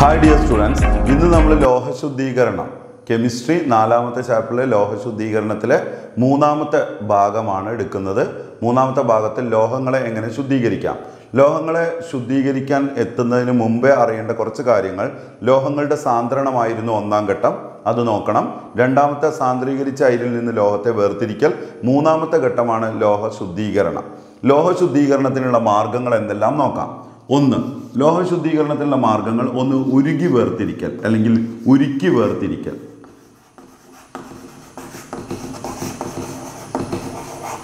Hi dear students ഇന്ന് നമ്മൾ ലോഹശുദ്ധീകരണം chemistry നാലാമത്തെ ചാപ്റ്ററിലെ ലോഹശുദ്ധീകരണത്തിലെ മൂന്നാമത്തെ ഭാഗമാണ് എടുക്കുന്നത്. മൂന്നാമത്തെ ഭാഗത്തിൽ ലോഹങ്ങളെ എങ്ങനെ ശുദ്ധീകരിക്കാം? ലോഹങ്ങളെ ശുദ്ധീകരിക്കാൻ എത്തുന്നതിന് മുമ്പേ അറിയേണ്ട കുറച്ച് കാര്യങ്ങൾ. ലോഹങ്ങളുടെ സാന്ദ്രണമായിരുന്നു ഒന്നാം ഘട്ടം. അത് നോക്കണം. രണ്ടാമത്തെ സാന്ദ്രീകരിച്ച അയിരിൽ നിന്ന് ലോഹത്തെ വേർതിരിക്കൽ. മൂന്നാമത്തെ ഘട്ടമാണ് ലോഹശുദ്ധീകരണം. ലോഹശുദ്ധീകരണത്തിനുള്ള ലോഹ ശുദ്ധീകരണത്തിനുള്ള മാർഗങ്ങൾ എന്തെല്ലാം നോക്കാം. ഒന്ന് ലോഹ ശുദ്ധീകരണത്തിനുള്ള മാർഗങ്ങൾ ഒന്ന് ഉരുകി വേർതിരിക്കൽ അല്ലെങ്കിൽ ഉരുക്കി വേർതിരിക്കൽ.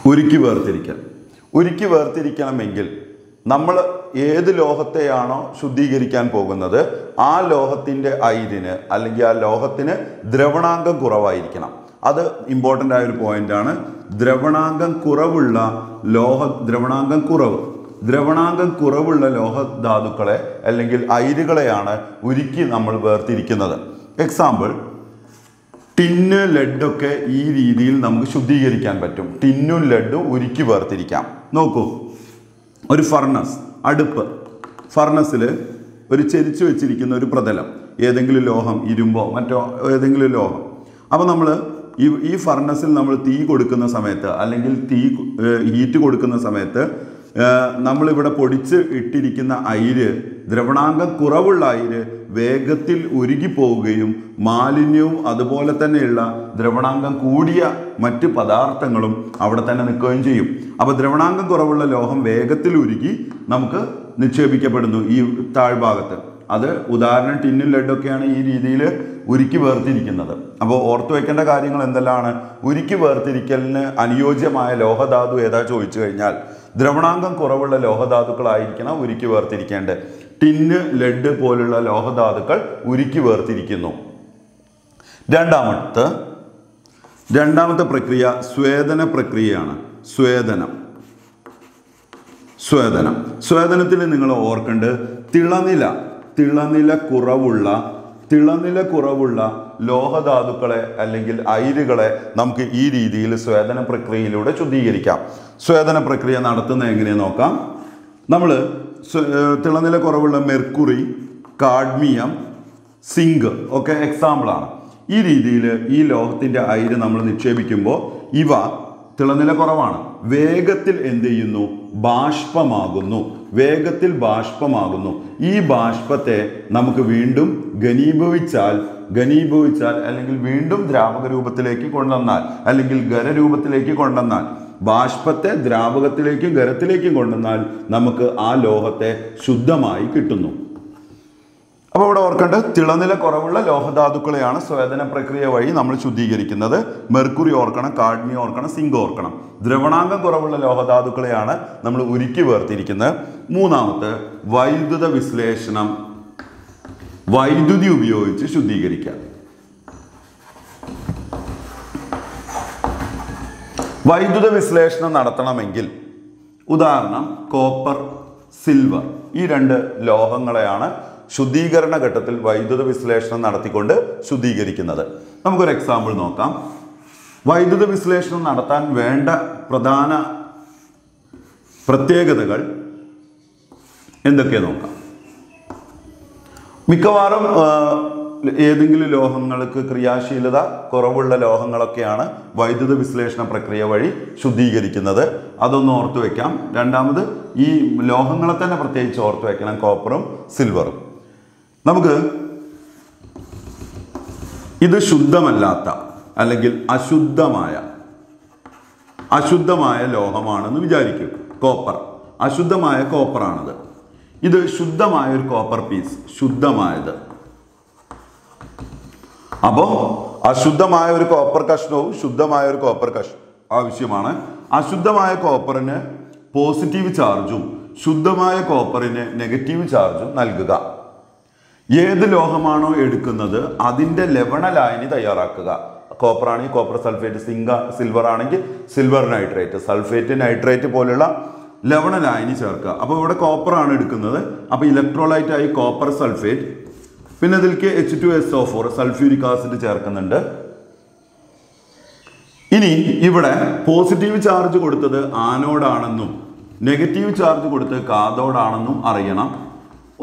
ഉരുക്കി വേർതിരിക്കൽ. ഉരുക്കി വേർതിരിക്കണമെങ്കിൽ നമ്മൾ ഏത് ലോഹത്തെയാണോ ശുദ്ധീകരിക്കാൻ പോകുന്നത് ആ ലോഹത്തിന്റെ അയിരിന് അല്ലെങ്കിൽ ആ ലോഹത്തിന് ദ്രവണാംഗം കുറവായിരിക്കണം. അത് ഇമ്പോർട്ടന്റ് ആയ ഒരു പോയിന്റാണ് ദ്രവണാങ്കം കുറവുള്ള ലോഹ ദ്രവണാംഗം കുറവ്. ദ്രവണാങ്കം കുറവുള്ള ലോഹധാതുക്കളെ അല്ലെങ്കിൽ അയിരുകളെയാണ് ഉരുക്കി നമ്മൾ വേർതിരിക്കുന്നത്. എക്സാമ്പിൾ ടിന്ന് ലെഡൊക്കെ ഈ രീതിയിൽ നമുക്ക് ശുദ്ധീകരിക്കാൻ പറ്റും. ടിന്നും ലെഡും ഉരുക്കി വേർതിരിക്കാം. നോക്കൂ ഒരു ഫർണസ് അടുപ്പ്. ഫർണസിൽ ഒരു ചെരിച്ചു വെച്ചിരിക്കുന്ന ഒരു പ്രതലം. ഏതെങ്കിലും ലോഹം ഇരുമ്പോ മറ്റോ ഏതെങ്കിലും ലോഹം. അപ്പോൾ നമ്മൾ ഈ ഈ ഫർണസിൽ നമ്മൾ തീ കൊടുക്കുന്ന സമയത്ത് അല്ലെങ്കിൽ തീ ഹീറ്റ് കൊടുക്കുന്ന സമയത്ത് നമ്മളിവിടെ പൊടിച്ച് ഇട്ടിരിക്കുന്ന അയിര് ദ്രവണാംഗം കുറവുള്ള അയിര് വേഗത്തിൽ ഉരുകി പോവുകയും മാലിന്യവും അതുപോലെ തന്നെയുള്ള ദ്രവണാംഗം കൂടിയ മറ്റ് പദാർത്ഥങ്ങളും അവിടെ തന്നെ നിൽക്കുകയും ചെയ്യും. അപ്പോൾ ദ്രവണാംഗം കുറവുള്ള ലോഹം വേഗത്തിൽ ഉരുകി നമുക്ക് നിക്ഷേപിക്കപ്പെടുന്നു ഈ താഴ്ഭാഗത്ത്. അത് ഉദാഹരണം ടിന്നും ലഡൊക്കെയാണ് ഈ രീതിയിൽ ഉരുക്കി വേർതിരിക്കുന്നത്. അപ്പോൾ ഓർത്തു വയ്ക്കേണ്ട കാര്യങ്ങൾ എന്തെല്ലാമാണ്? ഉരുക്കി വേർതിരിക്കലിന് അനുയോജ്യമായ ലോഹധാതു ഏതാ ചോദിച്ചു കഴിഞ്ഞാൽ ദ്രവണാങ്കം കുറവുള്ള ലോഹധാതുക്കളായിരിക്കണം ഉരുക്കി വേർതിരിക്കേണ്ടത്. ടിന്ന് ലെഡ് പോലുള്ള ലോഹധാതുക്കൾ ഉരുക്കി വേർതിരിക്കുന്നു. രണ്ടാമത്തെ രണ്ടാമത്തെ പ്രക്രിയ സ്വേദന പ്രക്രിയയാണ്. സ്വേദനം. സ്വേദനം. സ്വേദനത്തിൽ നിങ്ങൾ ഓർക്കേണ്ടത് തിളനില തിളനില കുറവുള്ള തിളനില കുറവുള്ള ലോഹധാതുക്കളെ അല്ലെങ്കിൽ അയിരുകളെ നമുക്ക് ഈ രീതിയിൽ സ്വേദന പ്രക്രിയയിലൂടെ ശുദ്ധീകരിക്കാം. സ്വേദന പ്രക്രിയ നടത്തുന്നത് എങ്ങനെയെന്ന് നോക്കാം. നമ്മൾ തിളനില കുറവുള്ള മെർക്കുറി കാഡ്മിയം സിങ്ക് ഒക്കെ എക്സാമ്പിളാണ് ഈ രീതിയിൽ ഈ ലോഹത്തിന്റെ അയിര് നമ്മൾ നിക്ഷേപിക്കുമ്പോൾ ഇവ തിളനില കുറവാണ്. വേഗത്തിൽ എന്ത് ചെയ്യുന്നു? ബാഷ്പമാകുന്നു. വേഗത്തിൽ ബാഷ്പമാകുന്നു. ഈ ബാഷ്പത്തെ നമുക്ക് വീണ്ടും ഘനീഭവിച്ചാൽ ഘനീഭവിച്ചാൽ അല്ലെങ്കിൽ വീണ്ടും ദ്രാവക രൂപത്തിലേക്ക് കൊണ്ടുവന്നാൽ അല്ലെങ്കിൽ ഖരരൂപത്തിലേക്ക് കൊണ്ടുവന്നാൽ ബാഷ്പത്തെ ദ്രാവകത്തിലേക്കും ഖരത്തിലേക്കും കൊണ്ടുവന്നാൽ നമുക്ക് ആ ലോഹത്തെ ശുദ്ധമായി കിട്ടുന്നു. അപ്പോൾ ഇവിടെ ഓർക്കേണ്ടത് തിളനില കുറവുള്ള ലോഹധാതുക്കളെയാണ് സ്വേദന പ്രക്രിയ വഴി നമ്മൾ ശുദ്ധീകരിക്കുന്നത്. മെർക്കുറി ഓർക്കണം കാഡ്മിയം ഓർക്കണം സിങ്ക് ഓർക്കണം. ദ്രവണാംഗം കുറവുള്ള ലോഹധാതുക്കളെയാണ് നമ്മൾ ഉരുക്കി വേർതിരിക്കുന്നത്. മൂന്നാമത്തെ വൈദ്യുത വിശ്ലേഷണം വൈദ്യുതി ഉപയോഗിച്ച് ശുദ്ധീകരിക്കാം. വൈദ്യുത വിശ്ലേഷണം നടത്തണമെങ്കിൽ ഉദാഹരണം കോപ്പർ സിൽവർ ഈ രണ്ട് ലോഹങ്ങളെയാണ് ശുദ്ധീകരണ ഘട്ടത്തിൽ വൈദ്യുത വിശ്ലേഷണം നടത്തിക്കൊണ്ട് ശുദ്ധീകരിക്കുന്നത്. നമുക്കൊരു എക്സാമ്പിൾ നോക്കാം. വൈദ്യുത വിശ്ലേഷണം നടത്താൻ വേണ്ട പ്രധാന പ്രത്യേകതകൾ എന്തൊക്കെ നോക്കാം. മിക്കവാറും ഏതെങ്കിലും ലോഹങ്ങൾക്ക് ക്രിയാശീലത കുറവുള്ള ലോഹങ്ങളൊക്കെയാണ് വൈദ്യുത വിശ്ലേഷണ പ്രക്രിയ വഴി ശുദ്ധീകരിക്കുന്നത്. അതൊന്ന് ഓർത്തു വയ്ക്കാം രണ്ടാമത് ഈ ലോഹങ്ങളെ തന്നെ പ്രത്യേകിച്ച് ഓർത്തു വയ്ക്കണം കോപ്പറും സിൽവറും. നമുക്ക് ഇത് ശുദ്ധമല്ലാത്ത അല്ലെങ്കിൽ അശുദ്ധമായ അശുദ്ധമായ ലോഹമാണെന്ന് വിചാരിക്കും. കോപ്പർ അശുദ്ധമായ കോപ്പറാണത്. ഇത് ശുദ്ധമായ ഒരു കോപ്പർ പീസ് ശുദ്ധമായത്. അപ്പോൾ അശുദ്ധമായ ഒരു കോപ്പർ കഷ്ണവും ശുദ്ധമായ ഒരു കോപ്പർ കഷ് ആവശ്യമാണ്. അശുദ്ധമായ കോപ്പറിന് പോസിറ്റീവ് ചാർജും ശുദ്ധമായ കോപ്പറിന് നെഗറ്റീവ് ചാർജും നൽകുക. ഏത് ലോഹമാണോ എടുക്കുന്നത് അതിന്റെ ലവണ ലായനി തയ്യാറാക്കുക. കോപ്പർ ആണെങ്കിൽ കോപ്പർ സൾഫേറ്റ് സിങ്ക സിൽവർ ആണെങ്കിൽ സിൽവർ നൈട്രേറ്റ് സൾഫേറ്റ് നൈട്രേറ്റ് പോലുള്ള ലവണ ലായനി ചേർക്കുക. അപ്പോൾ ഇവിടെ കോപ്പർ ആണ് എടുക്കുന്നത്. അപ്പോൾ ഇലക്ട്രോലൈറ്റ് ആയി കോപ്പർ സൾഫേറ്റ് പിന്നെ ഇതിലേക്ക് H two S O four sulphuric acid ചേർക്കുന്നുണ്ട്. ഇനി ഇവിടെ പോസിറ്റീവ് ചാർജ് കൊടുത്തത് ആനോഡാണെന്നും നെഗറ്റീവ് ചാർജ് കൊടുത്തത് കാതോഡാണെന്നും അറിയണം.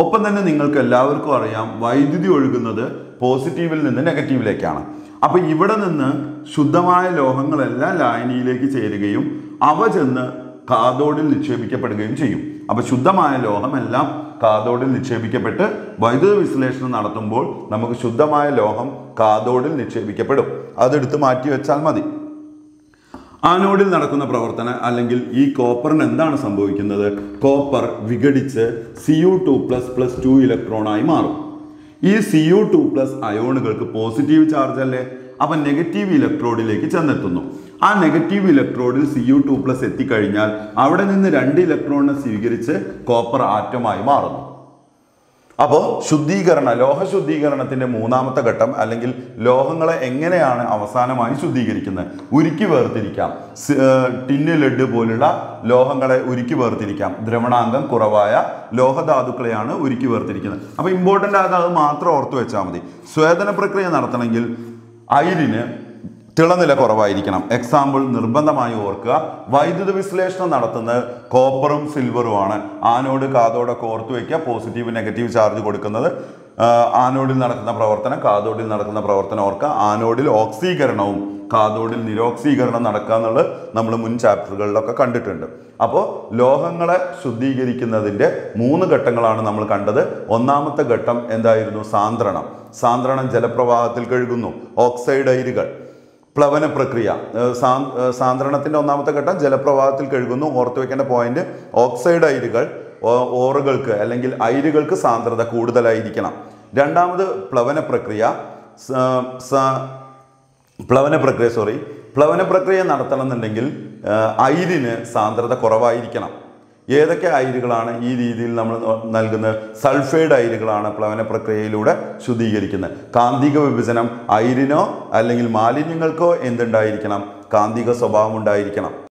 ഒപ്പം തന്നെ നിങ്ങൾക്ക് എല്ലാവർക്കും അറിയാം വൈദ്യുതി ഒഴുകുന്നത് പോസിറ്റീവിൽ നിന്ന് നെഗറ്റീവിലേക്കാണ് അപ്പോൾ ഇവിടെ നിന്ന് ശുദ്ധമായ ലോഹങ്ങളെല്ലാം ലായനിയിലേക്ക് ചേരുകയും അവ ചെന്ന് കാതോഡിൽ നിക്ഷേപിക്കപ്പെടുകയും ചെയ്യും. അപ്പോൾ ശുദ്ധമായ ലോഹമെല്ലാം കാതോടിൽ നിക്ഷേപിക്കപ്പെട്ട് വൈദ്യുത വിശ്ലേഷണം നടത്തുമ്പോൾ നമുക്ക് ശുദ്ധമായ ലോഹം കാതോടിൽ നിക്ഷേപിക്കപ്പെടും. അതെടുത്ത് മാറ്റി വെച്ചാൽ മതി. ആനോഡിൽ നടക്കുന്ന പ്രവർത്തനം അല്ലെങ്കിൽ ഈ കോപ്പറിന് എന്താണ് സംഭവിക്കുന്നത്? Copper വിഘടിച്ച് C U two plus plus two ഇലക്ട്രോണായി മാറും. ഈ സി യു ടു പ്ലസ് അയോണുകൾക്ക് പോസിറ്റീവ് ചാർജ് അല്ലേ അപ്പം നെഗറ്റീവ് ഇലക്ട്രോഡിലേക്ക് ചെന്നെത്തുന്നു. ആ നെഗറ്റീവ് ഇലക്ട്രോഡിൽ സി യു ടു പ്ലസ് എത്തിക്കഴിഞ്ഞാൽ അവിടെ നിന്ന് രണ്ട് ഇലക്ട്രോണിനെ സ്വീകരിച്ച് കോപ്പർ ആറ്റമായി മാറുന്നു. അപ്പോൾ ശുദ്ധീകരണ ലോഹ ശുദ്ധീകരണത്തിന്റെ മൂന്നാമത്തെ ഘട്ടം അല്ലെങ്കിൽ ലോഹങ്ങളെ എങ്ങനെയാണ് അവസാനമായി ശുദ്ധീകരിക്കുന്നത്? ഉരുക്കി വേർതിരിക്കാം. ടിന്ന് ലെഡ് പോലുള്ള ലോഹങ്ങളെ ഉരുക്കി വേർതിരിക്കാം. ദ്രവണാംഗം കുറവായ ലോഹധാതുക്കളെയാണ് ഉരുക്കി വേർതിരിക്കുന്നത്. അപ്പോൾ ഇമ്പോർട്ടന്റ് ആയത് അത് മാത്രം ഓർത്ത് വെച്ചാൽ മതി. സ്വേദന പ്രക്രിയ നടത്തണമെങ്കിൽ അയിരിന് തിളനില കുറവായിരിക്കണം. എക്സാമ്പിൾ നിർബന്ധമായി ഓർക്കുക. വൈദ്യുത വിശ്ലേഷണം നടത്തുന്നത് കോപ്പറും സിൽവറുമാണ് ആനോഡ് കാതോടൊക്കെ ഓർത്ത് വയ്ക്കുക പോസിറ്റീവ് നെഗറ്റീവ് ചാർജ് കൊടുക്കുന്നത്. ആനോഡിൽ നടക്കുന്ന പ്രവർത്തനം കാതോഡിൽ നടക്കുന്ന പ്രവർത്തനം ഓർക്കുക. ആനോഡിൽ ഓക്സീകരണവും കാതോഡിൽ നിരോക്സീകരണം നടക്കുക എന്നുള്ളത് നമ്മൾ മുൻ ചാപ്റ്ററുകളിലൊക്കെ കണ്ടിട്ടുണ്ട്. അപ്പോൾ ലോഹങ്ങളെ ശുദ്ധീകരിക്കുന്നതിന്റെ മൂന്ന് ഘട്ടങ്ങളാണ് നമ്മൾ കണ്ടത്. ഒന്നാമത്തെ ഘട്ടം എന്തായിരുന്നു? സാന്ദ്രണം. സാന്ദ്രണം ജലപ്രവാഹത്തിൽ കഴുകുന്നു. ഓക്സൈഡ് അയിരുകൾ. പ്ലവന പ്രക്രിയ. സാന്ദ്രണത്തിന്റെ ഒന്നാമത്തെ ഘട്ടം ജലപ്രവാഹത്തിൽ കഴുകുന്നു. ഓർത്തു വെക്കേണ്ട പോയിന്റ് ഓക്സൈഡ് അയിരുകൾ ഓറുകൾക്ക് അല്ലെങ്കിൽ അയിരുകൾക്ക് സാന്ദ്രത കൂടുതലായിരിക്കണം. രണ്ടാമത് പ്ലവന പ്രക്രിയ. പ്ലവന പ്രക്രിയ സോറി പ്ലവന പ്രക്രിയ നടത്തണമെന്നുണ്ടെങ്കിൽ അയിരിന് സാന്ദ്രത കുറവായിരിക്കണം. ഏതൊക്കെ അയിരുകളാണ് ഈ രീതിയിൽ നമ്മൾ നൽകുന്ന സൾഫൈഡ് അയിരുകളാണ് പ്ലവന പ്രക്രിയയിലൂടെ ശുദ്ധീകരിക്കുന്നത്. കാന്തിക വിഭജനം അയിരിനോ അല്ലെങ്കിൽ മാലിന്യങ്ങൾക്കോ എന്തുണ്ടായിരിക്കണം? കാന്തിക സ്വഭാവം ഉണ്ടായിരിക്കണം.